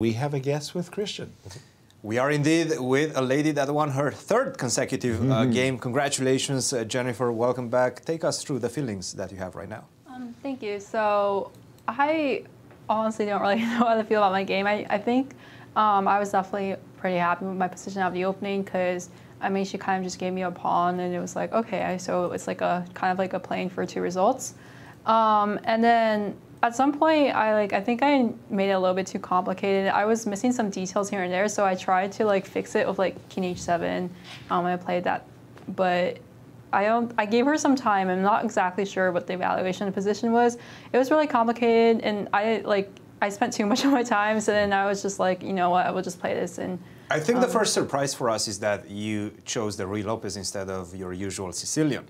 We have a guest with Cristian. We are indeed with a lady that won her third consecutive uh, game. Congratulations, uh, Jennifer. Welcome back. Take us through the feelings that you have right now. Um, thank you. So I honestly don't really know how to feel about my game. I, I think um, I was definitely pretty happy with my position out of the opening because I mean she kind of just gave me a pawn and it was like okay, so it's like a kind of like a playing for two results. Um, and then at some point I like I think I made it a little bit too complicated. I was missing some details here and there, so I tried to like fix it with like king h7. Um, I played that, but I don't. I gave her some time. I'm not exactly sure what the evaluation position was. It was really complicated, and I like I spent too much of my time. So then I was just like, you know what, I will just play this. And I think the first surprise for us is that you chose the Ruy Lopez instead of your usual Sicilian.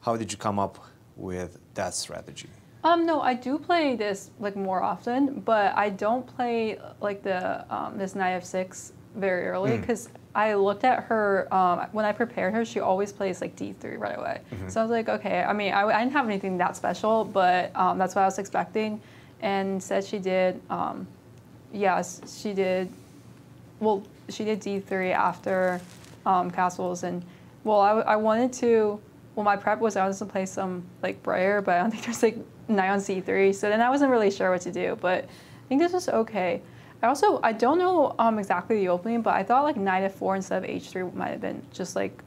How did you come up with that strategy? Um, no, I do play this like more often, but I don't play like the um, this knight of six very early because I looked at her um, when I prepared her. She always plays like d3 right away. So I was like, okay. I mean, I, I didn't have anything that special, but um, that's what I was expecting. And said she did. Um, yes, she did. Well, she did d3 after um, castles, and well, I, I wanted to. Well, my prep was I wanted to play some like Breyer, but I don't think there's like knight on c3. So then I wasn't really sure what to do, but I think this was okay. I also I don't know um, exactly the opening, but I thought like knight f4 instead of h3 might have been just like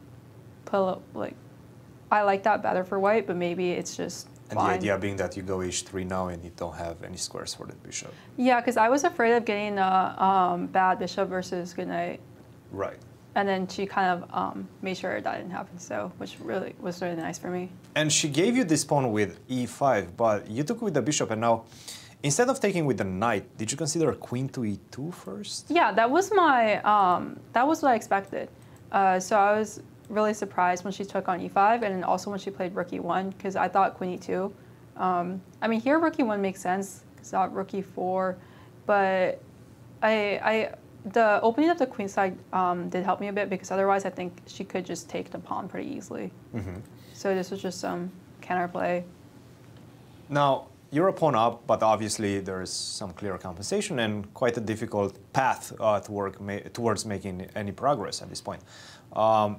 put like I like that better for white, but maybe it's just And the idea being that you go h3 now and you don't have any squares for the bishop. Yeah, because I was afraid of getting a um, bad bishop versus good knight, Right. And then she kind of um, made sure that didn't happen. So, which really was really nice for me. And she gave you this pawn with e5, but you took with the bishop, and now instead of taking with the knight, did you consider queen to e2 first? Yeah, that was my um, that was what I expected. Uh, so I was really surprised when she took on e5, and also when she played rook e1 because I thought queen e2. Um, I mean, here rook e1 makes sense because I thought rook e4, but I I the opening of the queen side um, did help me a bit because otherwise I think she could just take the pawn pretty easily. So this was just some counterplay. Now, you're a pawn up, but obviously there's some clear compensation and quite a difficult path uh, to work ma- towards making any progress at this point. Um,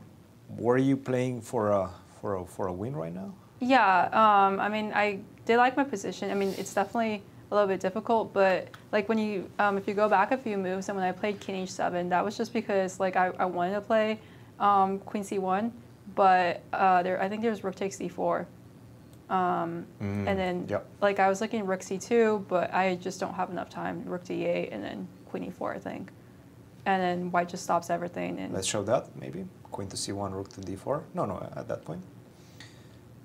were you playing for a, for, a, for a win right now? Yeah, um, I mean, I did like my position. I mean, it's definitely a little bit difficult, but like when you, um, if you go back a few moves, and when I played King H7, that was just because like I, I wanted to play um, Queen C1, but uh, there, I think there's Rook takes D4, um, and then yep. like I was looking Rook C2, but I just don't have enough time. Rook D8 and then Queen E4, I think, and then White just stops everything. And Let's show that, maybe. Queen to c1, rook to d4. No, no, at that point.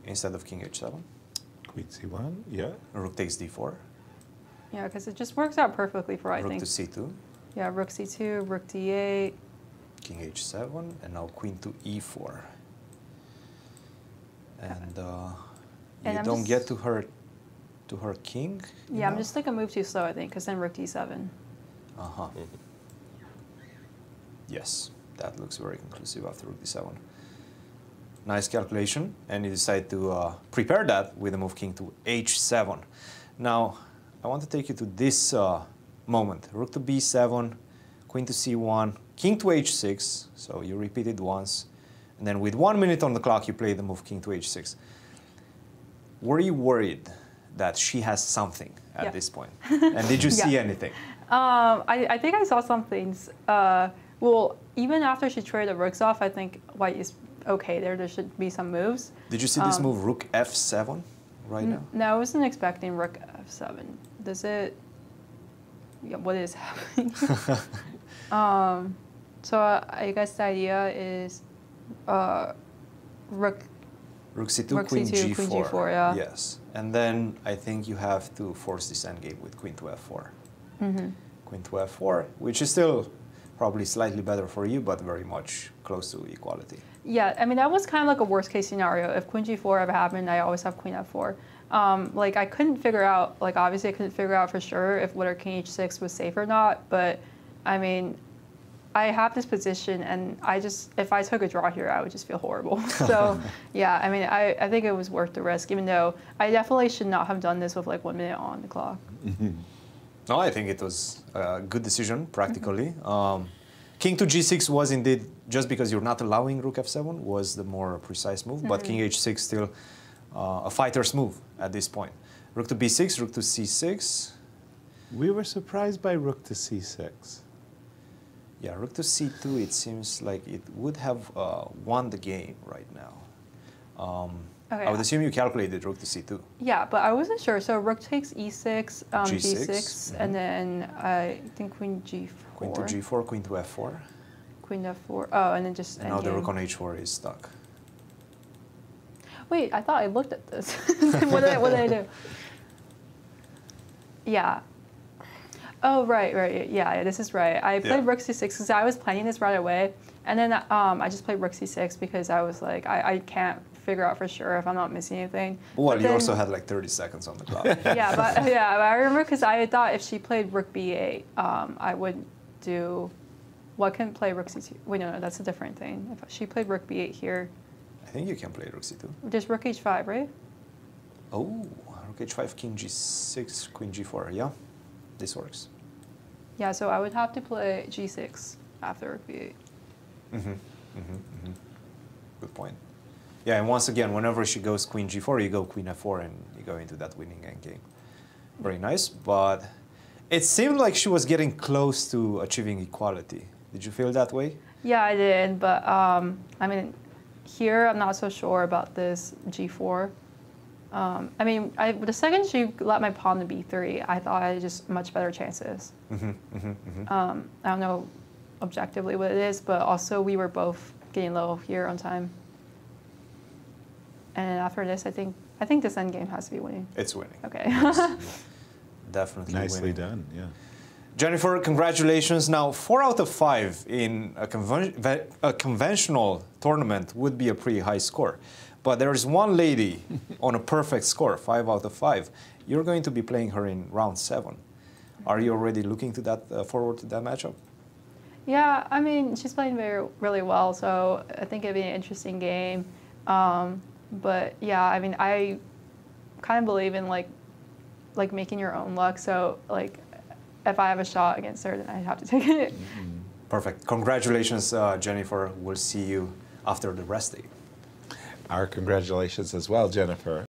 Instead of king h7, Queen C1, yeah. rook takes d4, yeah, because it just works out perfectly for I rook think. to c2, Yeah, Rook C2, Rook D8. king h7, and now queen to e4. And uh, And you I'm don't just- get to her to her king. Yeah, I'm just like a move too slow, I think, because then Rook D7. Uh-huh. Yes, that looks very conclusive after rook d7. Nice calculation, and you decide to uh, prepare that with the move king to h7. Now, I want to take you to this uh, moment. Rook to b7, queen to c1, king to h6, so you repeat it once, and then with one minute on the clock, you play the move king to h6. Were you worried that she has something at Yeah. this point? And did you see anything? Um, I, I think I saw some things. Uh, well, even after she traded the rooks off, I think White is okay there. There should be some moves. Did you see this Um, move, Rook F7, right now? No, I wasn't expecting Rook F7. Does it? Yeah, what is happening? um, so uh, I guess the idea is uh, Rook. Rook C2, Rook Queen, C2, G4. Queen G4, yeah. Yes. And then I think you have to force this endgame with Queen to F4. Mm-hmm. Queen to F4, which is still probably slightly better for you, but very much close to equality. Yeah, I mean that was kind of like a worst case scenario. If Queen G4 ever happened, I always have Queen F4. Um, like I couldn't figure out, like obviously I couldn't figure out for sure if King H6 was safe or not. But I mean, I have this position, and I just if I took a draw here, I would just feel horrible. so yeah, I mean I, I think it was worth the risk, even though I definitely should not have done this with like one minute on the clock. No, I think it was a good decision, practically. Um, king to g6 was indeed, just because you're not allowing rook f7, was the more precise move, but king h6 still uh, a fighter's move at this point. Rook to b6, rook to c6. We were surprised by rook to c6. Yeah, rook to c2, it seems like it would have uh, won the game right now. Um, Okay. I would assume you calculated rook to c2. Yeah, but I wasn't sure. So rook takes e6, um, G6, g6, and then I think queen g4. Queen to g4, queen to f4. Queen f4. Oh, and then just And now the rook on h4 is stuck. Wait, I thought I looked at this. what, did I, what did I do? Yeah. Oh, right, right. Yeah, yeah, this is right. I played Yeah. rook c6 because I was planning this right away. And then um, I just played rook c6 because I was like, I, I can't figure out for sure if I'm not missing anything. Well, But you then- also had like 30 seconds on the clock. yeah, but yeah, but I remember because I thought if she played rook b8, um, I would do. What can play rook c2? Wait, no, no, that's a different thing. If she played rook b8 here, I think you can play rook c2. there's rook h5, right? Oh, rook h5, king g6, queen g4. Yeah, this works. Yeah, so I would have to play g6 after rook b8. Mm-hmm. Mm-hmm. Mm-hmm. Good point. Yeah, and once again, whenever she goes queen g4, you go queen f4, and you go into that winning endgame. Very nice, but it seemed like she was getting close to achieving equality. Did you feel that way? Yeah, I did, but um, I mean, here I'm not so sure about this g4. Um, I mean, I, the second she let my pawn to b3, I thought I had just much better chances. Mm-hmm. Mm-hmm. Mm-hmm. Um, I don't know objectively what it is, but also we were both getting low here on time. And after this, I think I think this endgame has to be winning. It's winning. Okay. Definitely Nicely winning. done, yeah. Jennifer, congratulations. Now, four out of five in a, conven- a conventional tournament would be a pretty high score. But there is one lady on a perfect score, five out of five. You're going to be playing her in round seven. Are you already looking to that uh, forward to that matchup? yeah, I mean she's playing very really well, so I think it'd be an interesting game. Um, but yeah, I mean I kind of believe in like like making your own luck. So like if I have a shot against her, then I have to take it. Perfect. Congratulations, uh, Jennifer. We'll see you after the rest day. Our congratulations as well, Jennifer.